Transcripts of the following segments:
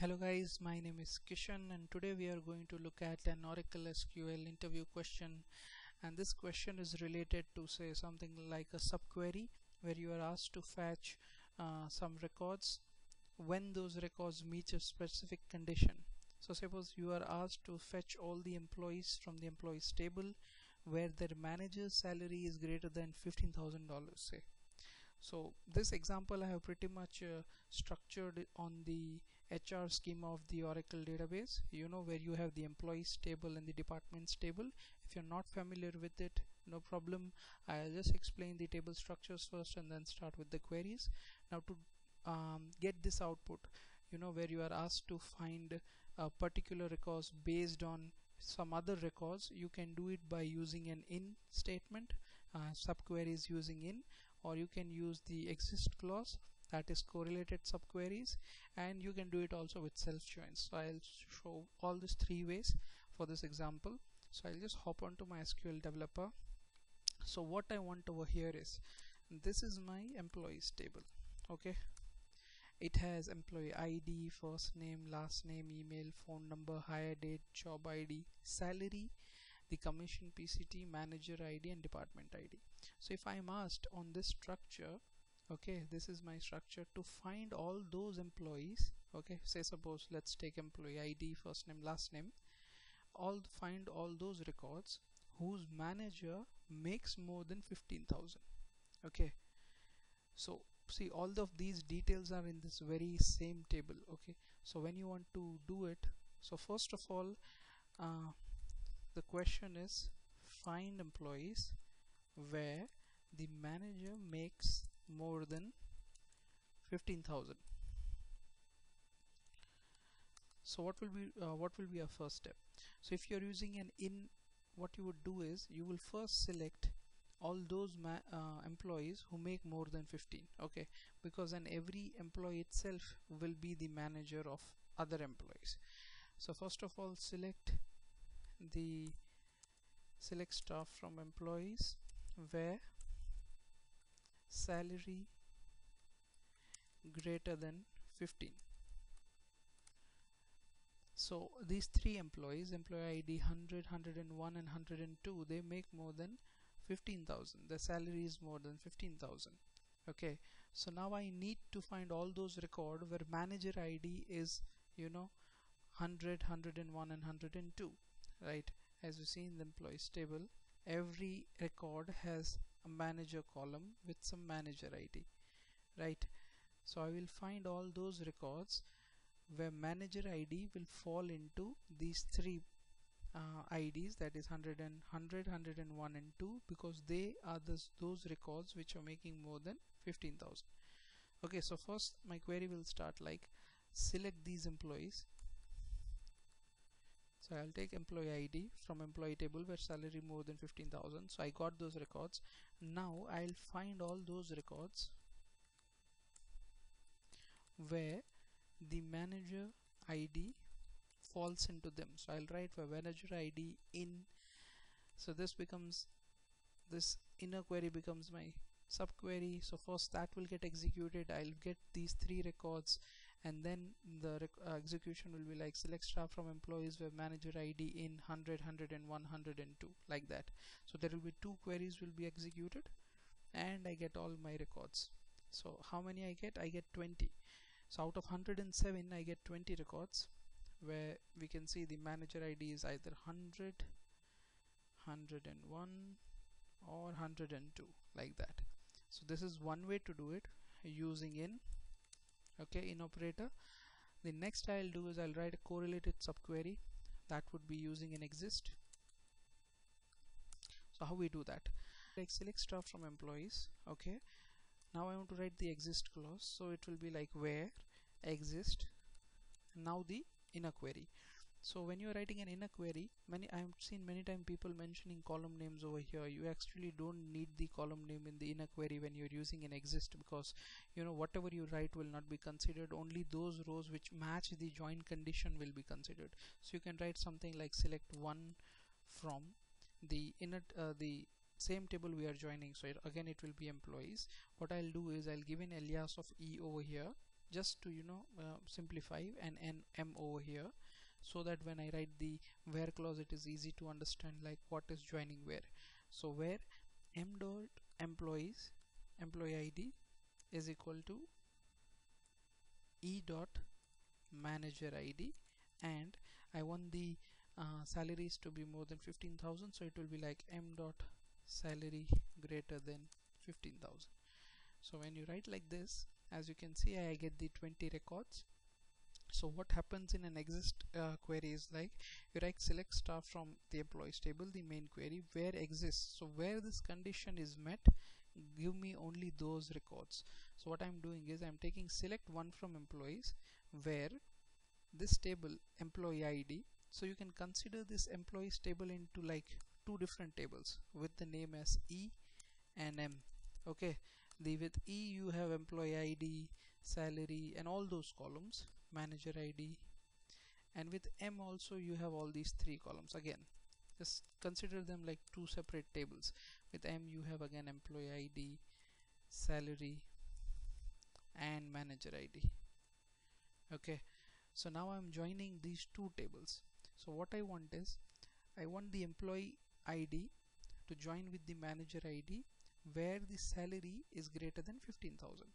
Hello guys, my name is Kishan and today we are going to look at an Oracle SQL interview question. And this question is related to say something like a subquery where you are asked to fetch uh, some records when those records meet a specific condition. So suppose you are asked to fetch all the employees from the employees table where their manager's salary is greater than $15,000 say so this example I have pretty much uh, structured on the HR schema of the Oracle database. You know where you have the employees table and the departments table. If you're not familiar with it no problem. I'll just explain the table structures first and then start with the queries. Now to um, get this output you know where you are asked to find a particular records based on some other records you can do it by using an in statement uh, subqueries using in or you can use the exist clause that is correlated subqueries and you can do it also with self joins so I'll show all these three ways for this example. So I'll just hop onto my SQL developer. So what I want over here is this is my employees table okay? It has employee ID first name last name email phone number hire date job ID salary the commission PCT manager ID and department ID so if I'm asked on this structure okay this is my structure to find all those employees okay say suppose let's take employee ID first name last name all find all those records whose manager makes more than 15,000 okay. So see all of these details are in this very same table okay. So when you want to do it so first of all uh, the question is find employees where the manager makes more than 15,000 so what will be uh, what will be our first step? So if you're using an in what you would do is you will first select all those uh, employees who make more than 15 okay? Because then every employee itself will be the manager of other employees. So first of all select the select star from employees where salary greater than 15 so these three employees employee id 100 101 and 102 they make more than 15,000 the salary is more than 15,000 okay. So now I need to find all those record where manager ID is you know 100 101 and 102 right? As you see in the employees table every record has a manager column with some manager ID right? So I will find all those records where manager ID will fall into these three uh, IDs that is 100 and 100 101 and 2 because they are this, those records which are making more than 15,000 okay so first my query will start like select these employees so I'll take employee ID from employee table where salary more than 15,000 so I got those records. Now I'll find all those records where the manager ID falls into them. So I'll write for manager ID in. So this becomes this inner query becomes my subquery so first that will get executed. I'll get these three records and then the uh, execution will be like select star from employees where manager ID in 100 101 102 like that. So there will be two queries will be executed and I get all my records. So how many I get? I get 20 so out of 107 I get 20 records where we can see the manager ID is either 100 101 or 102 like that. So this is one way to do it using in okay in operator. The next I'll do is I'll write a correlated subquery that would be using an exist. So how we do that? Like select star from employees okay? Now I want to write the exist clause. So it will be like where exist now the inner query so when you're writing an inner query many I have seen many times people mentioning column names over here. You actually don't need the column name in the inner query when you're using an exist because you know whatever you write will not be considered. Only those rows which match the join condition will be considered. So you can write something like select one from the inner uh, the same table we are joining. So it, again it will be employees. What I'll do is I'll give an alias of e over here just to you know uh, simplify and n m over here so that when I write the where clause it is easy to understand like what is joining where. So where m dot employees employee id is equal to e dot manager id and I want the uh, salaries to be more than 15,000 so it will be like m dot salary greater than 15,000 so when you write like this as you can see I get the 20 records so what happens in an exist uh, query is like you write select star from the employees table the main query where exists. So where this condition is met give me only those records. So what I'm doing is I'm taking select one from employees where this table employee ID so you can consider this employees table into like two different tables with the name as E and M. Okay the with E you have employee ID salary and all those columns manager ID and with M also you have all these three columns. Again just consider them like two separate tables. With M you have again employee ID salary and manager ID okay? So now I'm joining these two tables. So what I want is I want the employee ID to join with the manager ID where the salary is greater than 15,000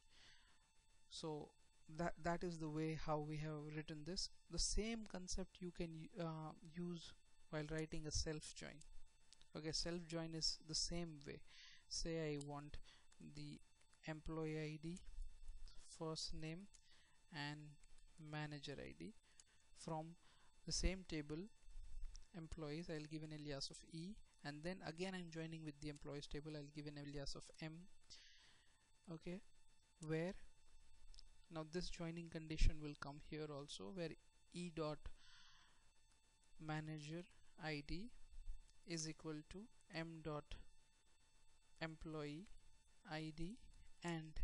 so that that is the way how we have written this. The same concept you can uh, use while writing a self join okay self join is the same way. Say I want the employee ID first name and manager ID from the same table employees I'll give an alias of E and then again I'm joining with the employees table I'll give an alias of M. Okay where now this joining condition will come here also where E dot manager ID is equal to M dot employee ID and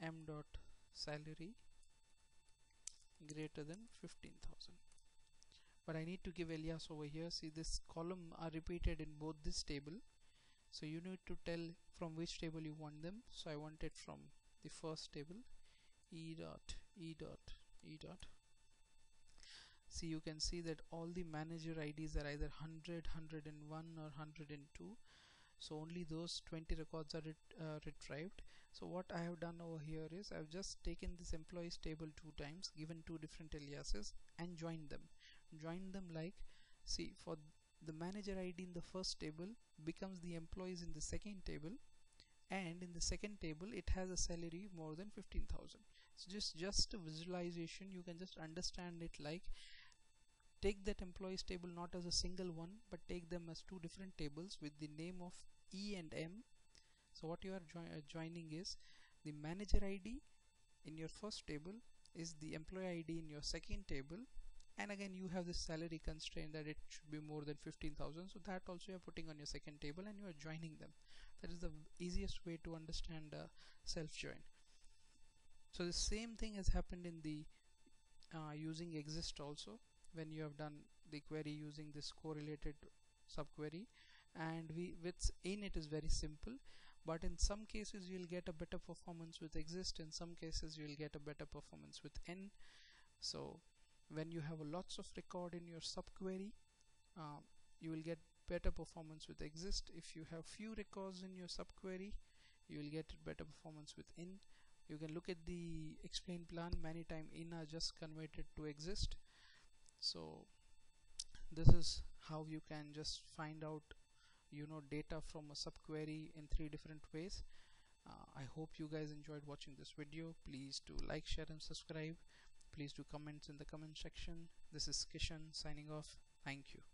M dot salary greater than 15,000 but I need to give alias over here. See this column are repeated in both this table. So you need to tell from which table you want them. So I want it from the first table e dot e dot e dot. See you can see that all the manager IDs are either 100 101 or 102 so only those 20 records are ret uh, retrieved. So what I have done over here is I've just taken this employees table two times given two different aliases and joined them. Joined them like see for the manager ID in the first table becomes the employees in the second table and in the second table it has a salary more than 15,000 so just just a visualization you can just understand it like take that employees table not as a single one but take them as two different tables with the name of E and M. So what you are jo uh, joining is the manager ID in your first table is the employee ID in your second table. And again you have this salary constraint that it should be more than 15,000 so that also you're putting on your second table and you are joining them that is the easiest way to understand uh, self join so the same thing has happened in the uh, using exist also when you have done the query using this correlated subquery. And we with in it is very simple but in some cases you'll get a better performance with exist in some cases you'll get a better performance with in. So when you have lots of record in your subquery uh, you will get better performance with exist. If you have few records in your subquery you will get better performance with in. You can look at the explain plan many time in are just converted to exist. So this is how you can just find out you know data from a subquery in three different ways. Uh, I hope you guys enjoyed watching this video. Please do like share and subscribe. Please do comments in the comment section. This is Kishan signing off. Thank you